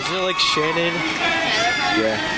Is it like Shannon? Yeah.